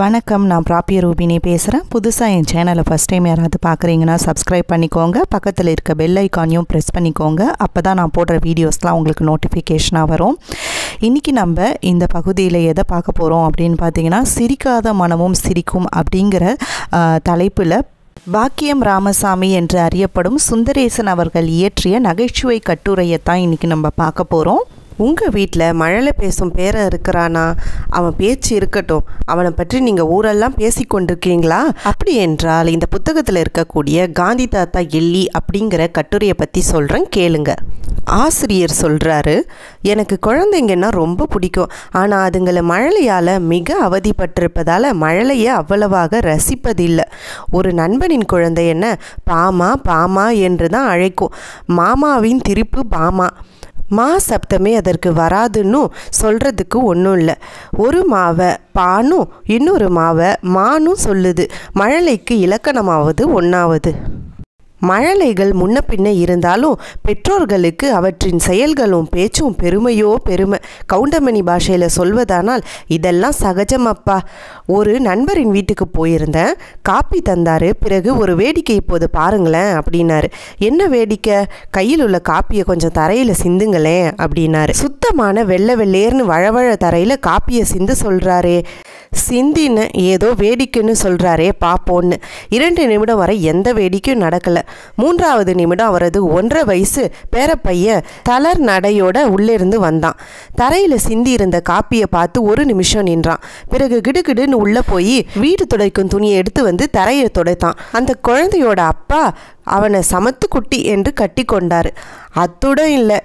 வணக்கம் நான் பிராப்பிய ரூபினி பேசுகிறேன் புதுசாக என் சேனலை ஃபஸ்ட் டைம் யாராவது பார்க்குறீங்கன்னா சப்ஸ்கிரைப் பண்ணிக்கோங்க. பக்கத்தில் இருக்க பெல் ஐக்கானையும் ப்ரெஸ் பண்ணிக்கோங்க. அப்போ தான் நான் போடுற வீடியோஸ்லாம் உங்களுக்கு நோட்டிஃபிகேஷனாக வரும். இன்றைக்கி நம்ம இந்த பகுதியில் எதை பார்க்க போகிறோம் அப்படின்னு பார்த்தீங்கன்னா சிரிக்காத மனமும் சிரிக்கும் அப்படிங்கிற தலைப்பில் பாக்கியம் ராமசாமி என்று அறியப்படும் சுந்தரேசன் அவர்கள் இயற்றிய நகைச்சுவை கட்டுரையை தான் இன்றைக்கி நம்ம பார்க்க போகிறோம் உங்கள் வீட்டில் மழலை பேசும் பேரன் இருக்கிறானா? அவன் பேச்சு இருக்கட்டும். அவனை பற்றி நீங்கள் ஊரெல்லாம் பேசி கொண்டிருக்கீங்களா அப்படி என்றால் இந்த புத்தகத்தில் இருக்கக்கூடிய காந்தி தாத்தா எல்லி அப்படிங்கிற கட்டுரையை பற்றி சொல்கிறேன் கேளுங்க. ஆசிரியர் சொல்கிறாரு எனக்கு குழந்தைங்கன்னா ரொம்ப பிடிக்கும். ஆனால் அதுங்களை மழலையால் மிக அவதிப்பட்டிருப்பதால் மழலையை அவ்வளவாக ரசிப்பதில்லை. ஒரு நண்பனின் குழந்தை என்ன பாமா பாமா என்று தான் அழைக்கும். மாமாவின் திருப்பு பாமா. மா சப்தமே அதற்கு வராதுன்னு சொல்கிறதுக்கு ஒன்றும் இல்லை. ஒரு மாவை பானும் இன்னொரு மாவை மானும் சொல்லுது. மழலைக்கு இலக்கணமாவது ஒன்றாவது மழலைகள் முன்ன பின்ன இருந்தாலும் பெற்றோர்களுக்கு அவற்றின் செயல்களும் பேச்சும் பெருமையோ பெருமை கவுண்டமணி பாஷையில் சொல்வதானால் இதெல்லாம் சகஜமப்பா. ஒரு நண்பரின் வீட்டுக்கு போயிருந்தேன். காப்பி தந்தாரு. பிறகு ஒரு வேடிக்கை இப்போது பாருங்களேன் அப்படின்னாரு. என்ன வேடிக்கை? கையில் உள்ள காப்பியை கொஞ்சம் தரையில் சிந்துங்களேன் அப்படின்னாரு. சுத்தமான வெள்ளை வெள்ளேர்னு வழவழ தரையில் காப்பியை சிந்து சொல்கிறாரே சிந்தின்னு ஏதோ வேடிக்கைன்னு சொல்கிறாரே பாப்போன்னு. இரண்டு நிமிடம் வரை எந்த வேடிக்கையும் நடக்கலை. மூன்றாவது நிமிடம் அவரது ஒன்றரை வயசு பேரப்பைய தளர் நடையோட உள்ளிருந்து வந்தான். தரையில் சிந்தி இருந்த காப்பியை பார்த்து ஒரு நிமிஷம் நின்றான். பிறகு கிடுகிடுன்னு உள்ளே போய் வீடு துடைக்கும் துணியை எடுத்து வந்து தரையை துடைத்தான். அந்த குழந்தையோட அப்பா அவனை சமத்து குட்டி என்று கட்டி கொண்டார் அத்துடன் இல்லை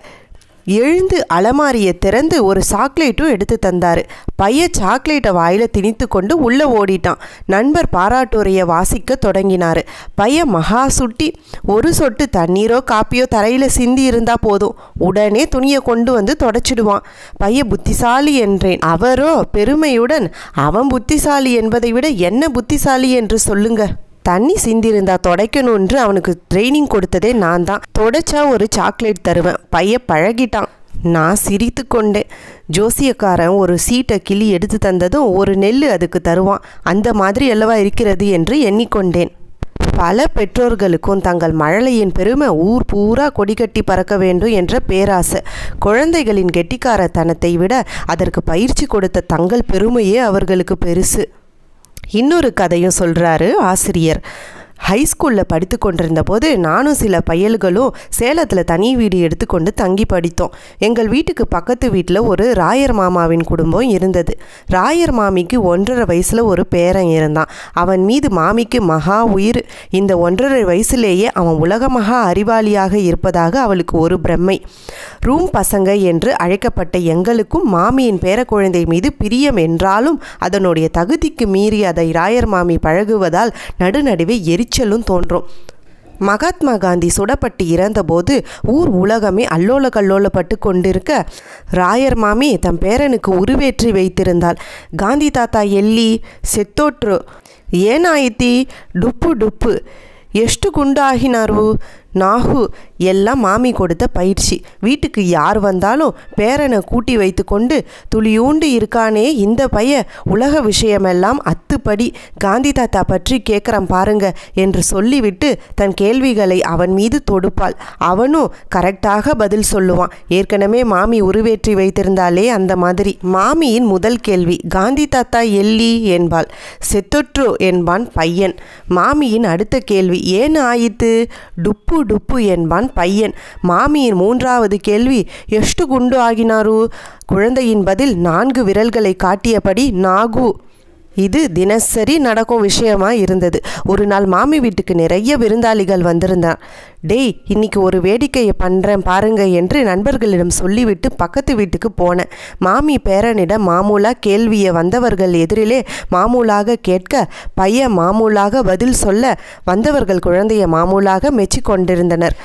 எழுந்து அலமாரியை திறந்து ஒரு சாக்லேட்டும் எடுத்து தந்தார். பையன் சாக்லேட்டை வாயில் திணித்து கொண்டு உள்ளே ஓடிட்டான். நண்பர் பாராட்டுரையை வாசிக்க தொடங்கினார். பையன் மகா சுட்டி ஒரு சொட்டு தண்ணீரோ காப்பியோ தரையில் சிந்தி இருந்தால் போதும். உடனே துணியை கொண்டு வந்து தொடச்சிடுவான். பையன் புத்திசாலி என்றேன். அவரோ பெருமையுடன். அவன் புத்திசாலி என்பதை விட என்ன புத்திசாலி என்று சொல்லுங்கள் தண்ணி சிந்திருந்தா தொடக்கணும்ன்று அவனுக்கு ட்ரைனிங் கொடுத்ததே நான் தான் தொடச்சா ஒரு சாக்லேட் தருவேன். பையன் பழகிட்டான். நான் சிரித்து கொண்டேன். ஜோசியக்காரன் ஒரு சீட்டை கிளி எடுத்து தந்ததும் ஒரு நெல் அதுக்கு தருவான். அந்த மாதிரி அல்லவா இருக்கிறது என்று எண்ணிக்கொண்டேன். பல பெற்றோர்களுக்கும் தங்கள் மழலையின் பெருமை ஊர் பூரா கொடிகட்டி பறக்க வேண்டும் என்ற பேராசை. குழந்தைகளின் கெட்டிக்காரத்தனத்தை விட அதற்கு பயிற்சி கொடுத்த தங்கள் பெருமையே அவர்களுக்கு பெருசு. இன்னொரு கதையும் சொல்கிறாரு ஆசிரியர். ஹைஸ்கூலில் படித்து கொண்டிருந்த போது நானும் சில பையல்களும் சேலத்தில் தனி வீடு எடுத்துக்கொண்டு தங்கி படித்தோம். எங்கள் வீட்டுக்கு பக்கத்து வீட்டில் ஒரு ராயர் மாமாவின் குடும்பம் இருந்தது. ராயர் மாமிக்கு ஒன்றரை வயசில் ஒரு பேரன் இருந்தான். அவன் மீது மாமிக்கு மகா உயிர். இந்த ஒன்றரை வயசுலேயே அவன் உலக மகா அறிவாளியாக இருப்பதாக அவளுக்கு ஒரு பிரம்மை. ரூம் பசங்க என்று அழைக்கப்பட்ட எங்களுக்கும் மாமியின் பேரக்குழந்தை மீது பிரியம் என்றாலும் அதனுடைய தகுதிக்கு மீறி அதை ராயர் மாமி பழகுவதால் நடுநடுவே எரி எரிச்சலும் தோன்றும் மகாத்மா காந்தி சுடப்பட்டு இறந்தபோது ஊர் உலகமே அல்லோல கல்லோலப்பட்டு கொண்டிருக்க ராயர் மாமி தம் பேரனுக்கு உருவேற்றி வைத்திருந்தாள் காந்தி தாத்தா எல்லி செத்தோற்று ஏனாயித்தி டுப்பு டுப்பு ಎಷ್ಟು ಗುಂಡಾಗಿನಾರು நாகு எல்லாம் மாமி கொடுத்த பயிற்சி. வீட்டுக்கு யார் வந்தாலும் பேரனை கூட்டி வைத்து கொண்டு துளியூண்டு இருக்கானே இந்த பைய உலக விஷயமெல்லாம் அத்துப்படி காந்தி தாத்தா பற்றி கேட்குறான் பாருங்க என்று சொல்லிவிட்டு தன் கேள்விகளை அவன் மீது தொடுப்பாள். அவனும் கரெக்டாக பதில் சொல்லுவான். ஏற்கனவே மாமி உருவேற்றி வைத்திருந்தாலே அந்த மாதிரி. மாமியின் முதல் கேள்வி காந்தி தாத்தா எல்லி என்பாள். செத்தொற்று? என்பான் பையன். மாமியின் அடுத்த கேள்வி ஏன் ஆயித்து டுப்பு டுப்பு என்பான் பையன். மாமியின் மூன்றாவது கேள்வி எஷ்டு குண்டு ஆகினாரு? குழந்தையின் பதில் நான்கு விரல்களை காட்டியபடி நாகு. இது தினசரி நடக்கும் விஷயமா இருந்தது. ஒரு நாள் மாமி வீட்டுக்கு நிறைய விருந்தாளிகள் வந்திருந்தான் டேய் இன்னைக்கு ஒரு வேடிக்கையை பண்ணுறேன் பாருங்க என்று நண்பர்களிடம் சொல்லிவிட்டு பக்கத்து வீட்டுக்கு போனேன் மாமி பேரனிடம் மாமூலா கேள்வியை வந்தவர்கள் எதிரிலே மாமூலாக கேட்க பையன் மாமூலாக பதில் சொல்ல வந்தவர்கள் குழந்தையை மாமூலாக மெச்சிக்கொண்டிருந்தனர்.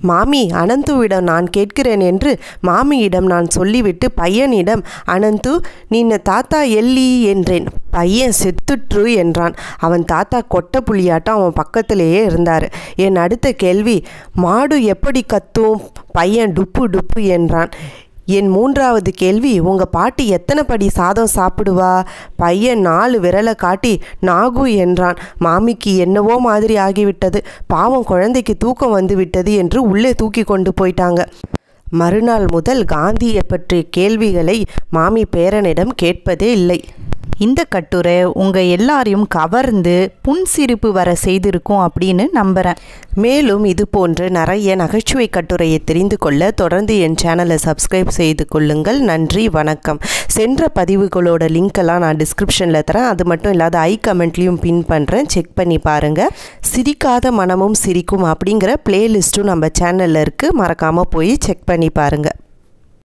மாமி அனந்துவிடம் நான் கேட்கிறேன் என்று மாமியிடம் நான் சொல்லிவிட்டு பையனிடம் அனந்து நின்ன தாத்தா எல்லி என்றேன். பையன் செத்துற்று என்றான். அவன் தாத்தா கொட்டை புள்ளியாட்டம் அவன் பக்கத்திலேயே இருந்தார். என் அடுத்த கேள்வி மாடு எப்படி கத்தும்? பையன் டுப்பு டுப்பு என்றான். என் மூன்றாவது கேள்வி உங்கள் பாட்டி எத்தனை படி சாதம் சாப்பிடுவா? பையன் நாலு விரலை காட்டி நாகு என்றான். மாமிக்கு என்னவோ மாதிரி ஆகிவிட்டது. பாவம் குழந்தைக்கு தூக்கம் வந்துவிட்டது என்று உள்ளே தூக்கி கொண்டு போயிட்டாங்க. மறுநாள் முதல் காந்தியை பற்றிய கேள்விகளை மாமி பேரனிடம் கேட்பதே இல்லை. இந்த கட்டுரை உங்கள் எல்லாரையும் கவர்ந்து புன்சிரிப்பு வர செய்திருக்கும் அப்படின்னு நம்புகிறேன் மேலும் இது போன்று நிறைய நகைச்சுவை கட்டுரையை தெரிந்து கொள்ள தொடர்ந்து என் சேனலை சப்ஸ்கிரைப் செய்து கொள்ளுங்கள். நன்றி வணக்கம். சென்ற பதிவுகளோட லிங்க்கெல்லாம் நான் டிஸ்கிரிப்ஷனில் தரேன். அது மட்டும் இல்லாத ஐ கமெண்ட்லேயும் பின் பண்ணுறேன் செக் பண்ணி பாருங்கள் சிரிக்காத மனமும் சிரிக்கும் அப்படிங்கிற பிளேலிஸ்ட்டும் நம்ம சேனலில் இருக்குது மறக்காமல் போய் செக் பண்ணி பாருங்கள்